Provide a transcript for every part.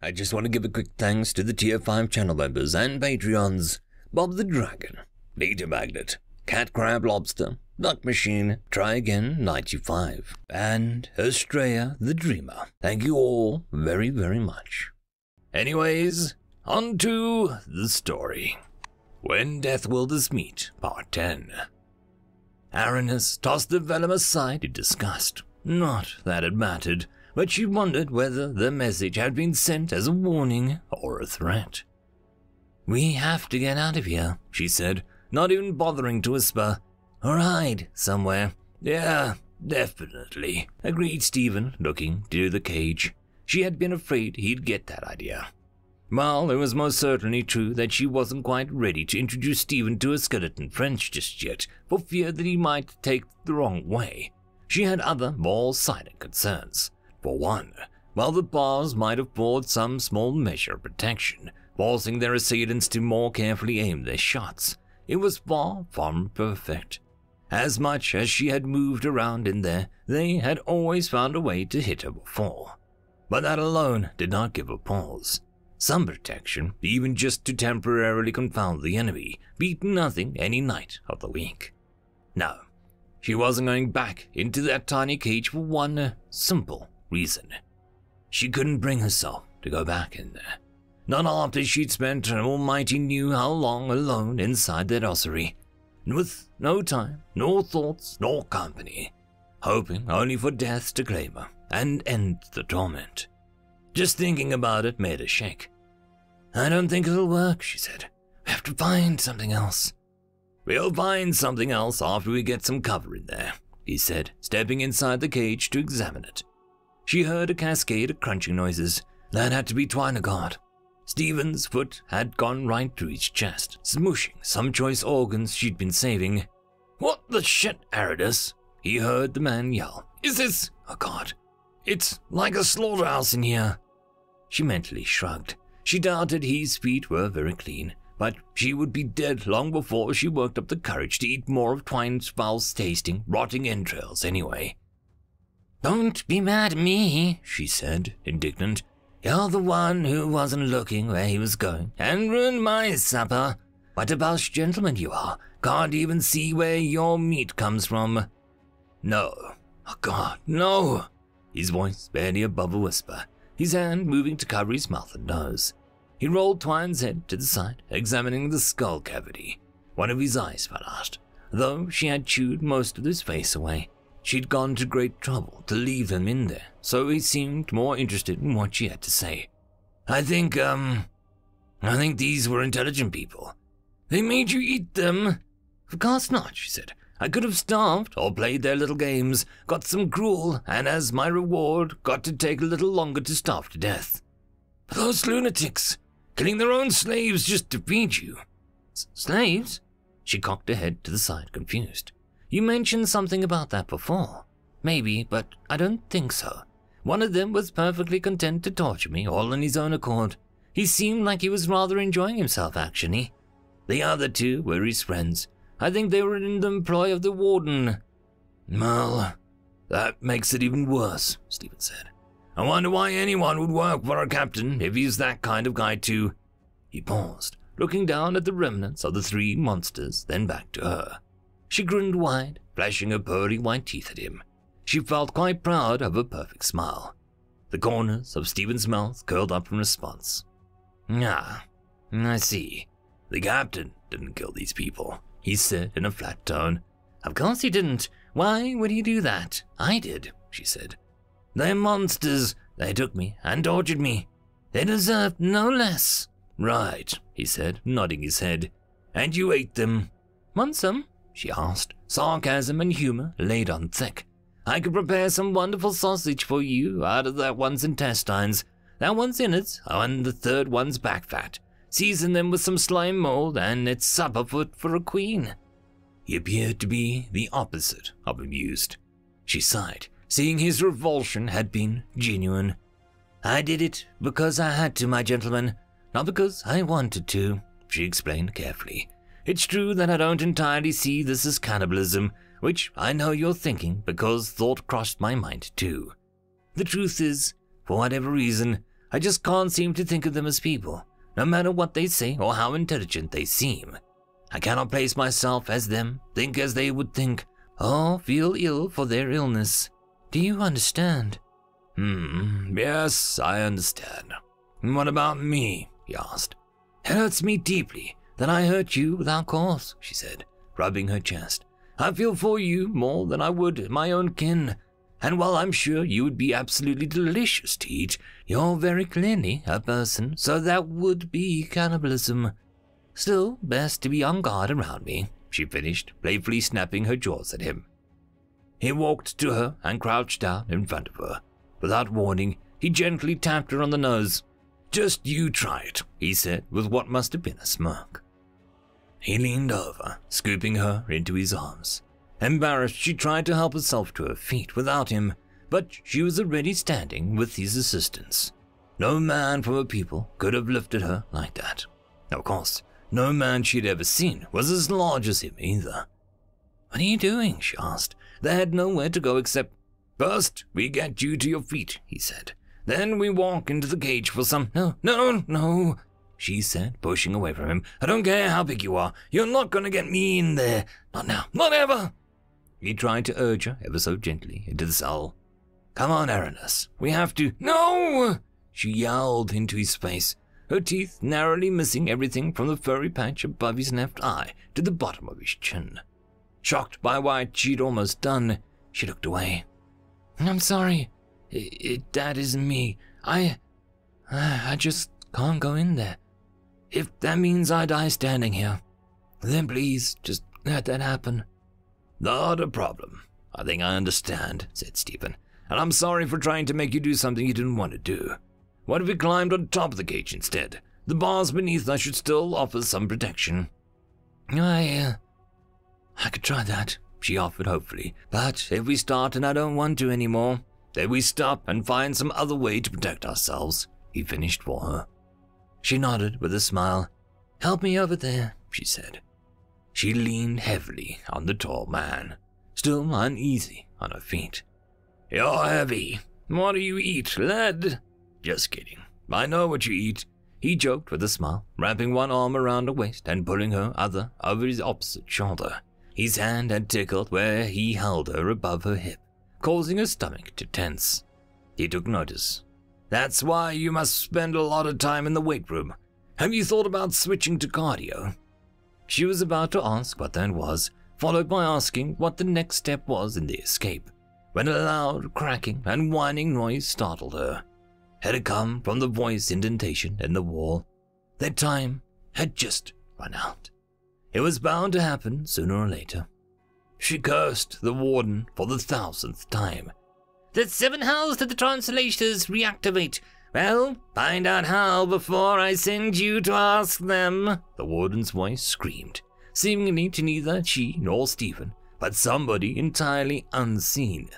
I just want to give a quick thanks to the Tier 5 channel members and Patreons Bob the Dragon, Data Magnet, Cat Crab Lobster, Duck Machine, Try Again 95, and Estrella the Dreamer. Thank you all very, very much. Anyways, on to the story. When Deathworlders Meet, Part 10. Aranis tossed the vellum aside in disgust. Not that it mattered but she wondered whether the message had been sent as a warning or a threat. We have to get out of here, she said, not even bothering to whisper, or hide somewhere. Yeah, definitely, agreed Stephen, looking to the cage. She had been afraid he'd get that idea. Well, it was most certainly true that she wasn't quite ready to introduce Stephen to a skeleton French just yet, for fear that he might take the wrong way. She had other, more silent concerns. For one, while the bars might afford some small measure of protection, forcing their assailants to more carefully aim their shots, it was far from perfect. As much as she had moved around in there, they had always found a way to hit her before. But that alone did not give her pause. Some protection, even just to temporarily confound the enemy, beat nothing any night of the week. No, she wasn't going back into that tiny cage for one simple reason. She couldn't bring herself to go back in there. Not after she'd spent an almighty knew how long alone inside that ossuary, and with no time, nor thoughts, nor company, hoping only for death to claim her and end the torment. Just thinking about it made her shake. I don't think it'll work, she said. We have to find something else. We'll find something else after we get some cover in there, he said, stepping inside the cage to examine it. She heard a cascade of crunching noises. That had to be Twinegard. Stephen's foot had gone right through his chest, smooshing some choice organs she'd been saving. What the shit, Aridus? He heard the man yell. Is this? Oh god. It's like a slaughterhouse in here. She mentally shrugged. She doubted his feet were very clean, but she would be dead long before she worked up the courage to eat more of Twine's foul tasting, rotting entrails anyway. Don't be mad at me, she said, indignant. You're the one who wasn't looking where he was going and ruined my supper. What a Welsh gentleman you are. Can't even see where your meat comes from. No. Oh, God, no. His voice barely above a whisper, his hand moving to cover his mouth and nose. He rolled Twine's head to the side, examining the skull cavity. One of his eyes fell out, though she had chewed most of his face away. She'd gone to great trouble to leave them in there, so he seemed more interested in what she had to say. I think, um, I think these were intelligent people. They made you eat them? Of course not, she said. I could have starved or played their little games, got some gruel, and as my reward, got to take a little longer to starve to death. But those lunatics, killing their own slaves just to feed you. S slaves? She cocked her head to the side, confused. You mentioned something about that before. Maybe, but I don't think so. One of them was perfectly content to torture me, all on his own accord. He seemed like he was rather enjoying himself, actually. The other two were his friends. I think they were in the employ of the warden. Well, that makes it even worse, Stephen said. I wonder why anyone would work for a captain if he's that kind of guy, too. He paused, looking down at the remnants of the three monsters, then back to her. She grinned wide, flashing her pearly white teeth at him. She felt quite proud of her perfect smile. The corners of Stephen's mouth curled up in response. Ah, I see. The captain didn't kill these people, he said in a flat tone. Of course he didn't. Why would he do that? I did, she said. They're monsters. They took me and tortured me. They deserved no less. Right, he said, nodding his head. And you ate them. Want some? She asked, sarcasm and humor laid on thick. I could prepare some wonderful sausage for you out of that one's intestines. That one's innards oh, and the third one's back fat. Season them with some slime mold, and it's supper food for a queen. He appeared to be the opposite of amused. She sighed, seeing his revulsion had been genuine. I did it because I had to, my gentleman, not because I wanted to, she explained carefully. It's true that I don't entirely see this as cannibalism, which I know you're thinking because thought crossed my mind too. The truth is, for whatever reason, I just can't seem to think of them as people, no matter what they say or how intelligent they seem. I cannot place myself as them, think as they would think, or feel ill for their illness. Do you understand? Hmm, yes, I understand. What about me? he asked. It hurts me deeply that I hurt you without cause, she said, rubbing her chest. I feel for you more than I would my own kin, and while I'm sure you would be absolutely delicious to eat, you're very clearly a person, so that would be cannibalism. Still, best to be on guard around me, she finished, playfully snapping her jaws at him. He walked to her and crouched down in front of her. Without warning, he gently tapped her on the nose. Just you try it, he said with what must have been a smirk. He leaned over, scooping her into his arms. Embarrassed, she tried to help herself to her feet without him, but she was already standing with his assistance. No man from her people could have lifted her like that. Of course, no man she'd ever seen was as large as him either. What are you doing? she asked. They had nowhere to go except. First, we get you to your feet, he said. Then we walk into the cage for some. No, no, no, she said, pushing away from him. I don't care how big you are. You're not going to get me in there. Not now. Not ever. He tried to urge her ever so gently into the cell. Come on, Aranis. We have to. No! She yowled into his face, her teeth narrowly missing everything from the furry patch above his left eye to the bottom of his chin. Shocked by what she'd almost done, she looked away. I'm sorry. It, it, that isn't me. I. I just can't go in there. If that means I die standing here, then please just let that happen. Not a problem. I think I understand, said Stephen. And I'm sorry for trying to make you do something you didn't want to do. What if we climbed on top of the cage instead? The bars beneath us should still offer some protection. I, uh, I could try that, she offered hopefully. But if we start and I don't want to anymore, then we stop and find some other way to protect ourselves, he finished for her. She nodded with a smile. Help me over there, she said. She leaned heavily on the tall man, still uneasy on her feet. You're heavy. What do you eat, lad? Just kidding. I know what you eat. He joked with a smile, wrapping one arm around her waist and pulling her other over his opposite shoulder. His hand had tickled where he held her above her hip, causing her stomach to tense. He took notice that's why you must spend a lot of time in the weight room. Have you thought about switching to cardio? She was about to ask what that was, followed by asking what the next step was in the escape, when a loud cracking and whining noise startled her. Had it come from the voice indentation in the wall? Their time had just run out. It was bound to happen sooner or later. She cursed the warden for the thousandth time the seven hells did the translators reactivate? Well, find out how before I send you to ask them, the warden's voice screamed, seemingly to neither she nor Stephen, but somebody entirely unseen.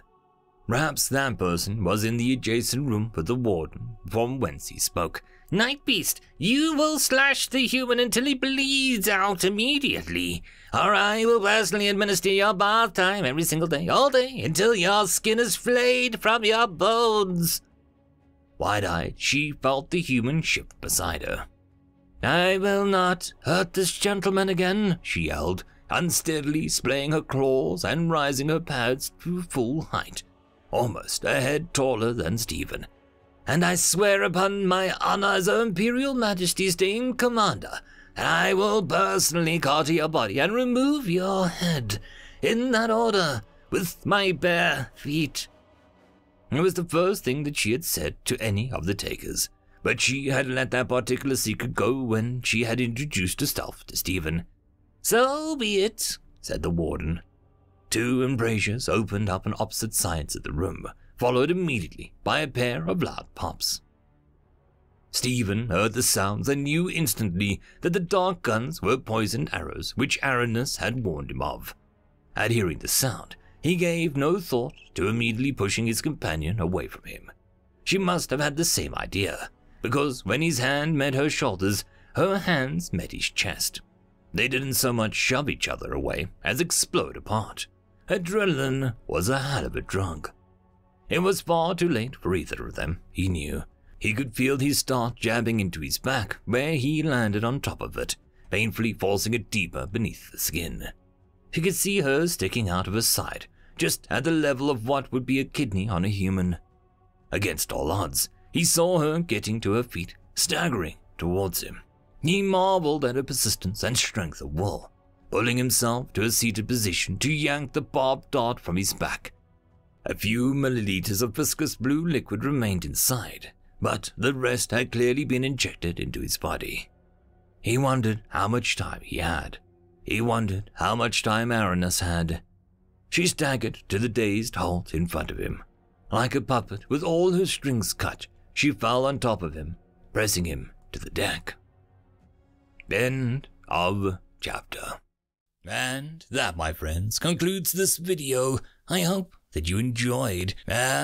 Perhaps that person was in the adjacent room with the warden from whence he spoke. Night Beast, you will slash the human until he bleeds out immediately or I will personally administer your bath time every single day, all day, until your skin is flayed from your bones. Wide eyed, she felt the human shift beside her. I will not hurt this gentleman again, she yelled, unsteadily splaying her claws and rising her pads to full height, almost a head taller than Stephen. And I swear upon my honor as Imperial Majesty's Dame Commander I will personally cut your body and remove your head, in that order, with my bare feet. It was the first thing that she had said to any of the takers, but she had let that particular secret go when she had introduced herself to Stephen. So be it, said the warden. Two embrasures opened up on opposite sides of the room, followed immediately by a pair of loud pops. Stephen heard the sounds and knew instantly that the dark guns were poisoned arrows which Aranis had warned him of. At hearing the sound, he gave no thought to immediately pushing his companion away from him. She must have had the same idea, because when his hand met her shoulders, her hands met his chest. They didn't so much shove each other away as explode apart. Adrenaline was a hell of a drug. It was far too late for either of them, he knew, he could feel his start jabbing into his back, where he landed on top of it, painfully forcing it deeper beneath the skin. He could see her sticking out of his side, just at the level of what would be a kidney on a human. Against all odds, he saw her getting to her feet, staggering towards him. He marveled at her persistence and strength of will, pulling himself to a seated position to yank the barbed dart from his back. A few milliliters of viscous blue liquid remained inside, but the rest had clearly been injected into his body. He wondered how much time he had. He wondered how much time Aranis had. She staggered to the dazed halt in front of him. Like a puppet with all her strings cut, she fell on top of him, pressing him to the deck. End of chapter. And that, my friends, concludes this video. I hope that you enjoyed. Uh,